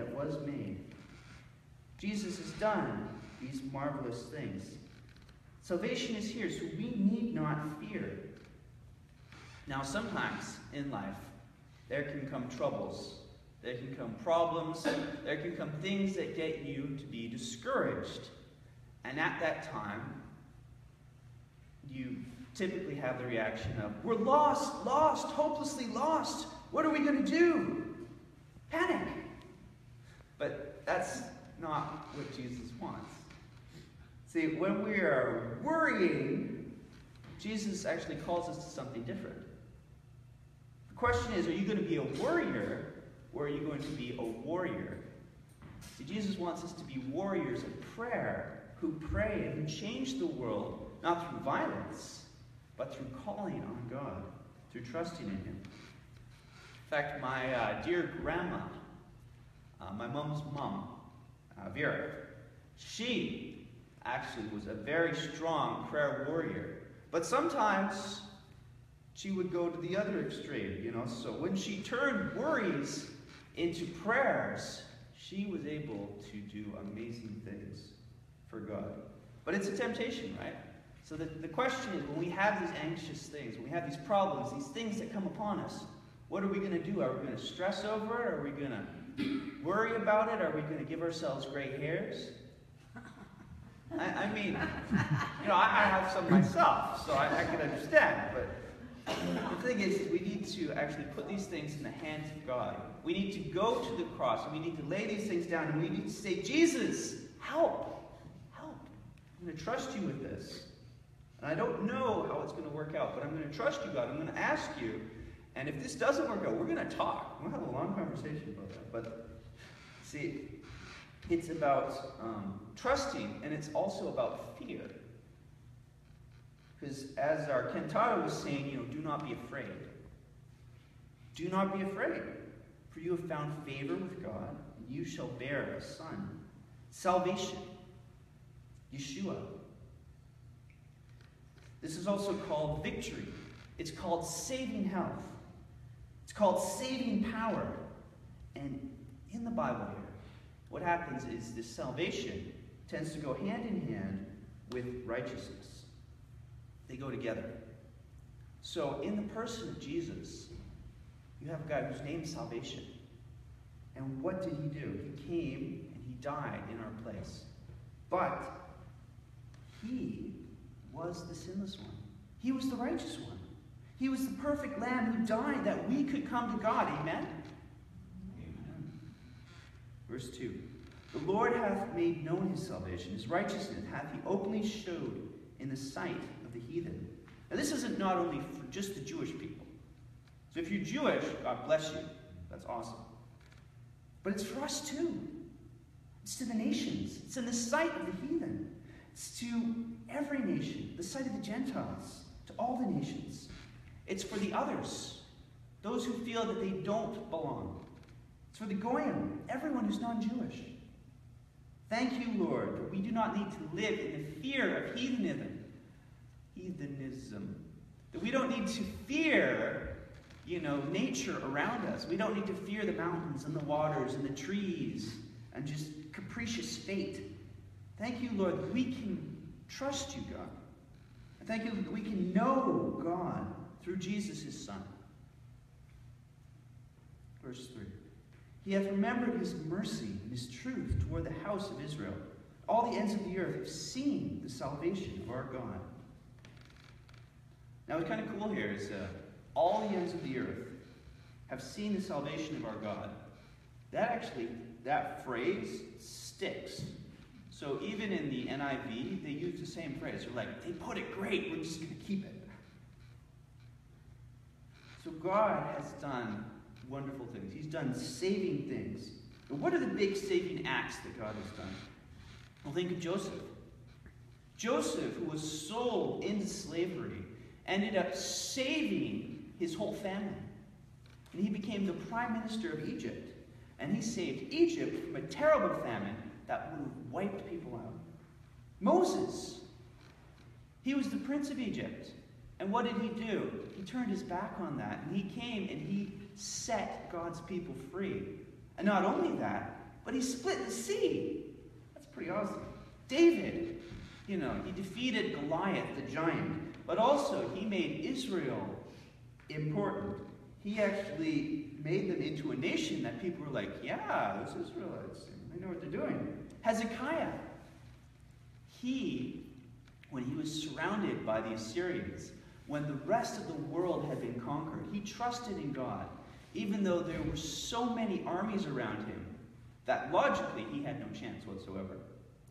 that was made. Jesus has done these marvelous things. Salvation is here, so we need not fear. Now, sometimes in life, there can come troubles, there can come problems, there can come things that get you to be discouraged. And at that time, you typically have the reaction of, We're lost, lost, hopelessly lost. What are we going to do? Panic. That's not what Jesus wants. See, when we are worrying, Jesus actually calls us to something different. The question is are you going to be a worrier or are you going to be a warrior? See, Jesus wants us to be warriors of prayer who pray and who change the world not through violence, but through calling on God, through trusting in Him. In fact, my uh, dear grandma, uh, my mom's mom, uh, Vera, she actually was a very strong prayer warrior. But sometimes she would go to the other extreme, you know. So when she turned worries into prayers, she was able to do amazing things for God. But it's a temptation, right? So the, the question is when we have these anxious things, when we have these problems, these things that come upon us, what are we going to do? Are we going to stress over it? Or Are we going to worry about it? Are we going to give ourselves gray hairs? I, I mean, you know, I, I, have some myself, so I, I can understand. But the thing is, we need to actually put these things in the hands of God. We need to go to the cross, and we need to lay these things down, and we need to say, Jesus, help, help. I'm going to trust you with this. And I don't know how it's going to work out, but I'm going to trust you, God. I'm going to ask you. And if this doesn't work out, we're going to talk. We'll have a long conversation about that. But see, it's about um, trusting, and it's also about fear. Because as our cantata was saying, you know, do not be afraid. Do not be afraid, for you have found favor with God, and you shall bear a son. Salvation, Yeshua. This is also called victory. It's called saving health. It's called saving power. And in the Bible here, what happens is this salvation tends to go hand in hand with righteousness. They go together. So in the person of Jesus, you have a guy whose name is salvation. And what did he do? He came and he died in our place. But he was the sinless one. He was the righteous one. He was the perfect lamb who died that we could come to God. Amen? Amen. Verse 2. The Lord hath made known his salvation. His righteousness hath he openly showed in the sight of the heathen. Now this isn't not only for just the Jewish people. So if you're Jewish, God bless you. That's awesome. But it's for us too. It's to the nations. It's in the sight of the heathen. It's to every nation, the sight of the Gentiles, to all the nations. It's for the others, those who feel that they don't belong. It's for the Goyim, everyone who's non Jewish. Thank you, Lord, that we do not need to live in the fear of heathenism. Heathenism. That we don't need to fear, you know, nature around us. We don't need to fear the mountains and the waters and the trees and just capricious fate. Thank you, Lord, that we can trust you, God. And thank you that we can know God through Jesus, his Son. Verse 3. He hath remembered his mercy and his truth toward the house of Israel. All the ends of the earth have seen the salvation of our God. Now, what's kind of cool here is uh, all the ends of the earth have seen the salvation of our God. That actually, that phrase sticks so even in the NIV, they use the same phrase. They're like, they put it great, we're just going to keep it. So God has done wonderful things. He's done saving things. But what are the big saving acts that God has done? Well, think of Joseph. Joseph, who was sold into slavery, ended up saving his whole family. And he became the prime minister of Egypt. And he saved Egypt from a terrible famine that would have wiped people out. Moses, he was the prince of Egypt. And what did he do? He turned his back on that and he came and he set God's people free. And not only that, but he split the sea. That's pretty awesome. David, you know, he defeated Goliath the giant, but also he made Israel important. He actually made them into a nation that people were like, yeah, those Israelites, they know what they're doing. Hezekiah, he, when he was surrounded by the Assyrians, when the rest of the world had been conquered, he trusted in God, even though there were so many armies around him that logically he had no chance whatsoever.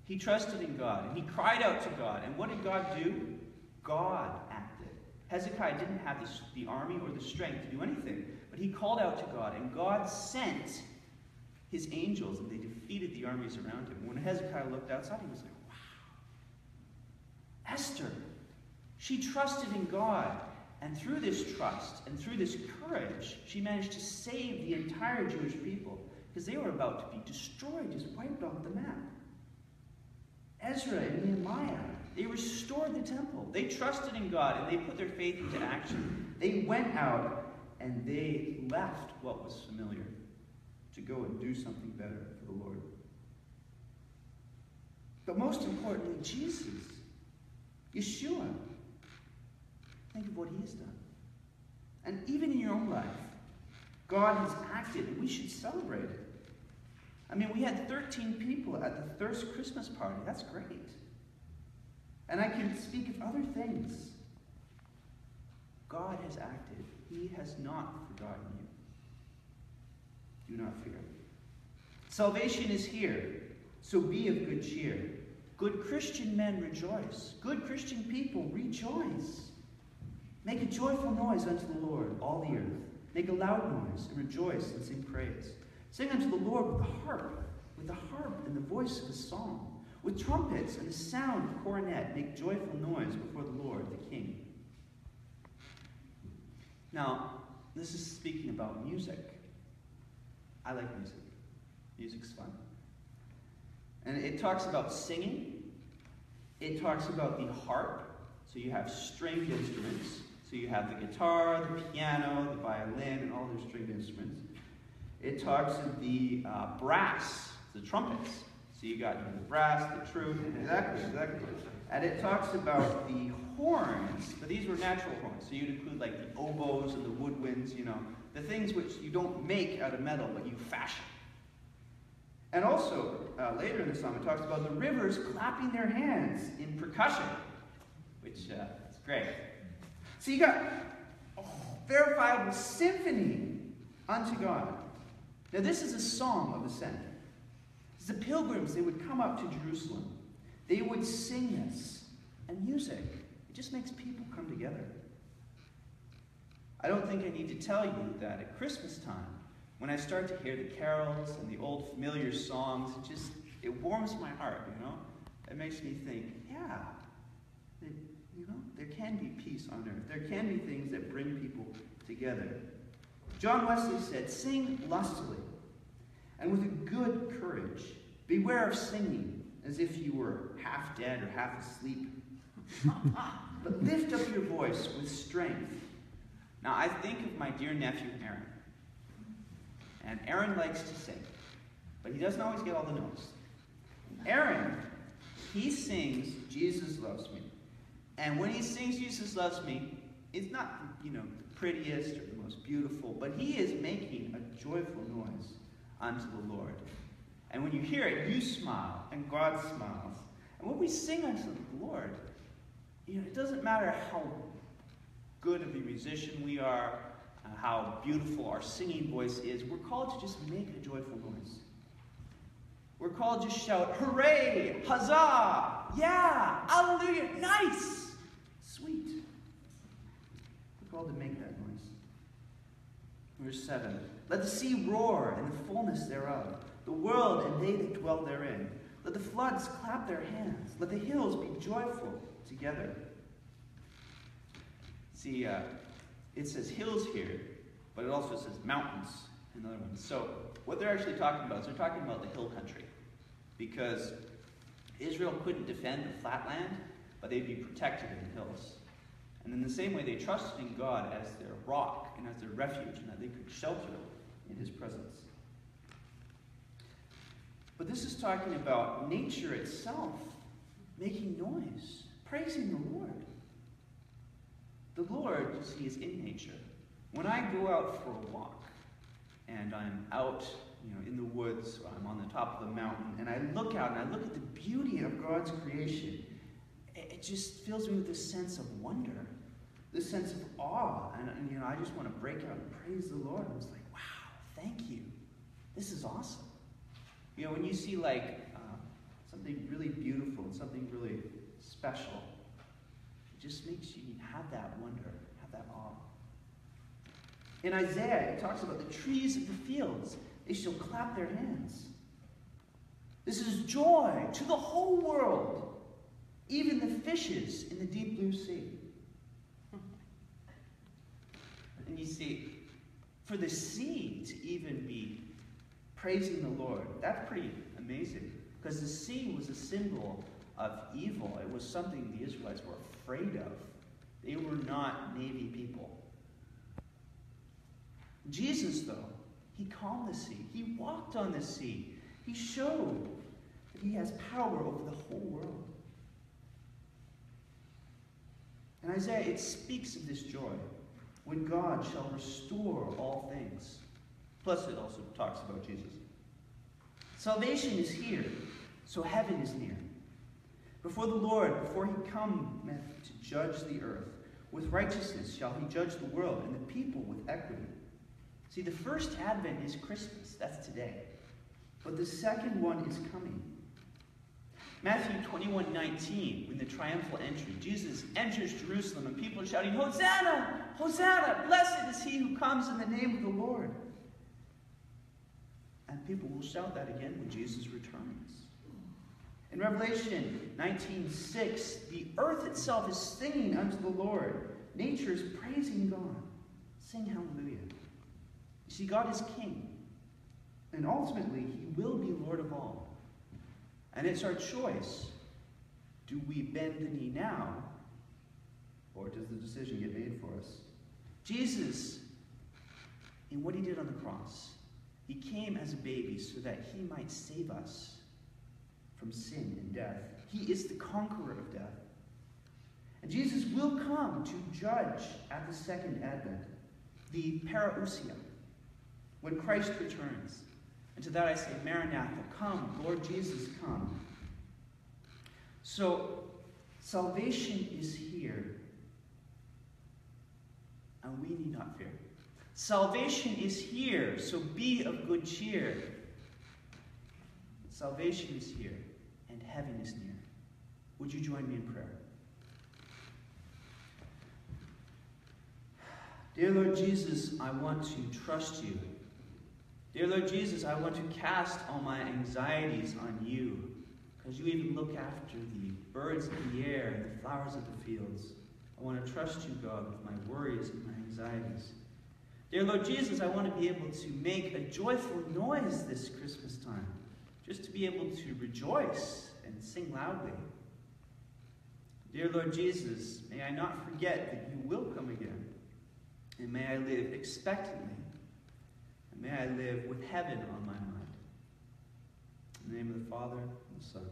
He trusted in God and he cried out to God. And what did God do? God acted. Hezekiah didn't have the, the army or the strength to do anything, but he called out to God, and God sent his angels, and they defeated the armies around him. When Hezekiah looked outside, he was like, wow. Esther, she trusted in God. And through this trust and through this courage, she managed to save the entire Jewish people because they were about to be destroyed, just wiped off the map. Ezra and Nehemiah, they restored the temple. They trusted in God and they put their faith into action. They went out and they left what was familiar to go and do something better for the Lord. But most importantly, Jesus, Yeshua. Think of what he has done. And even in your own life, God has acted, and we should celebrate it. I mean, we had 13 people at the Thirst Christmas party. That's great. And I can speak of other things. God has acted. He has not forgotten you. Do not fear. Salvation is here, so be of good cheer. Good Christian men rejoice. Good Christian people rejoice. Make a joyful noise unto the Lord, all the earth. Make a loud noise, and rejoice and sing praise. Sing unto the Lord with the harp, with the harp and the voice of a song. With trumpets and the sound of cornet, make joyful noise before the Lord, the King. Now, this is speaking about music. I like music. Music's fun. And it talks about singing. It talks about the harp. So you have stringed instruments. So you have the guitar, the piano, the violin, and all those stringed instruments. It talks of the uh, brass, the trumpets. So you got the brass, the true, exactly, exactly. And it talks about the horns, but these were natural horns. So you'd include like the oboes and the woodwinds, you know, the things which you don't make out of metal, but you fashion. And also, uh, later in the psalm, it talks about the rivers clapping their hands in percussion, which uh, is great. So you got a verifiable symphony unto God. Now, this is a song of ascent. The pilgrims, they would come up to Jerusalem. They would sing this. And music, it just makes people come together. I don't think I need to tell you that at Christmas time, when I start to hear the carols and the old familiar songs, it just, it warms my heart, you know? It makes me think, yeah, you know, there can be peace on earth. There can be things that bring people together. John Wesley said, sing lustily and with a good courage. Beware of singing as if you were half dead or half asleep. but lift up your voice with strength. Now, I think of my dear nephew, Aaron. And Aaron likes to sing, but he doesn't always get all the notes. Aaron, he sings, Jesus loves me. And when he sings Jesus loves me, it's not, you know, the prettiest or the most beautiful, but he is making a joyful noise unto the Lord. And when you hear it, you smile, and God smiles. And when we sing unto the Lord, you know, it doesn't matter how good of a musician we are, uh, how beautiful our singing voice is, we're called to just make a joyful noise. We're called to shout, hooray, huzzah, yeah, hallelujah, nice, called to make that noise. Verse 7 Let the sea roar and the fullness thereof, the world and they that dwell therein. Let the floods clap their hands. Let the hills be joyful together. See, uh, it says hills here, but it also says mountains in other ones. So what they're actually talking about is they're talking about the hill country. Because Israel couldn't defend the flat land, but they'd be protected in the hills. And in the same way, they trusted in God as their rock and as their refuge, and that they could shelter in his presence. But this is talking about nature itself making noise, praising the Lord. The Lord, you see, is in nature. When I go out for a walk and I'm out, you know, in the woods I'm on the top of the mountain and I look out and I look at the beauty of God's creation, it just fills me with this sense of wonder, this sense of awe. And, and you know, I just want to break out and praise the Lord. I was like, wow, thank you. This is awesome. You know, when you see like uh, something really beautiful and something really special, it just makes you have that wonder, have that awe. In Isaiah, it talks about the trees of the fields. They shall clap their hands. This is joy to the whole world, even the fishes in the deep blue sea. And you see, for the sea to even be praising the Lord, that's pretty amazing. Because the sea was a symbol of evil. It was something the Israelites were afraid of. They were not Navy people. Jesus, though, he calmed the sea. He walked on the sea. He showed that he has power over the whole world. And Isaiah, it speaks of this joy when God shall restore all things. Plus, it also talks about Jesus. Salvation is here, so heaven is near. Before the Lord, before he cometh to judge the earth, with righteousness shall he judge the world, and the people with equity. See, the first advent is Christmas. That's today. But the second one is coming. Matthew 21 19, when the triumphal entry, Jesus enters Jerusalem and people are shouting, Hosanna! Hosanna! Blessed is he who comes in the name of the Lord. And people will shout that again when Jesus returns. In Revelation 19:6, the earth itself is singing unto the Lord. Nature is praising God. Sing hallelujah. You see, God is king. And ultimately, he will be Lord of all. And it's our choice. Do we bend the knee now, or does the decision get made for us? Jesus, in what he did on the cross, he came as a baby so that he might save us from sin and death. He is the conqueror of death. And Jesus will come to judge at the second advent, the parousia, when Christ returns. And to that I say, Maranatha, come, Lord Jesus, come. So, salvation is here, and we need not fear. Salvation is here, so be of good cheer. Salvation is here, and heaven is near. Would you join me in prayer? Dear Lord Jesus, I want to trust you. Dear Lord Jesus, I want to cast all my anxieties on you, because you even look after the birds of the air and the flowers of the fields. I want to trust you, God, with my worries and my anxieties. Dear Lord Jesus, I want to be able to make a joyful noise this Christmas time, just to be able to rejoice and sing loudly. Dear Lord Jesus, may I not forget that you will come again, and may I live expectantly, may I live with heaven on my mind. In the name of the Father, and the Son,